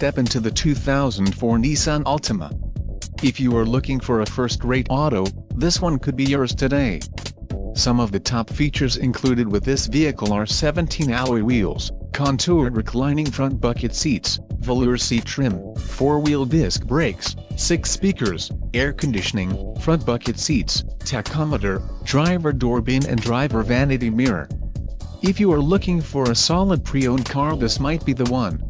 step into the 2004 Nissan Altima. If you are looking for a first-rate auto, this one could be yours today. Some of the top features included with this vehicle are 17 alloy wheels, contoured reclining front bucket seats, velour seat trim, 4-wheel disc brakes, 6 speakers, air conditioning, front bucket seats, tachometer, driver door bin and driver vanity mirror. If you are looking for a solid pre-owned car this might be the one.